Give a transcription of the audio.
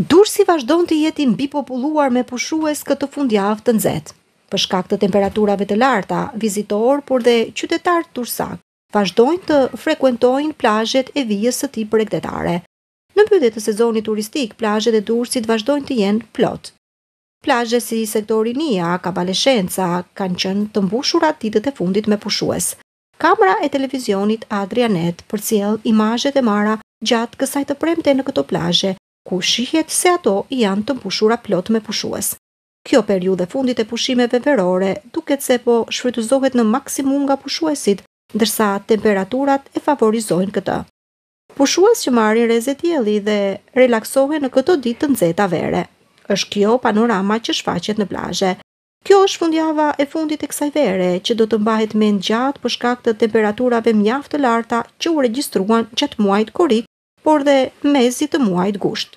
Durrësi vazhdon të jetë i mbipopulluar me pushues këtë fundjavë të nxehtë. Për shkak të temperaturave të larta, vizitorë por dhe qytetarë durrsakë vazhdojnë të frekuentojnë plazhet e vijës së tij bregdetare. Në mbyllje të sezonit turistik, plazhet e Durrësit vazhdojnë të jenë plot. Plazhe si Sektori Rinia, Kavaleshenca kanë qenë të mbushura ditët e fundit me pushues. Kamera e televizionit Adria Net përcjell imazhet e marra gjatë kësaj të premte në këto plazhe, ku shihet se ato janë të mbushura plot me pushues. Kjo periudhë e fundit e pushimeve verore duket se po shfrytëzohet në maksimum nga pushuesit, ndërsa temperaturat e favorizojnë këtë. Pushues që marrin rreze dielli dhe relaksohen në këto ditë të nxehta vere. Është kjo panorama që shfaqet në plazhe. Kjo është fundjava e fundit e kësaj vere, që do të mbahet mend gjatë për shkak të temperaturave mjaft të larta që u regjistruan gjatë muajit korrik, por dhe mesit të muajit gusht.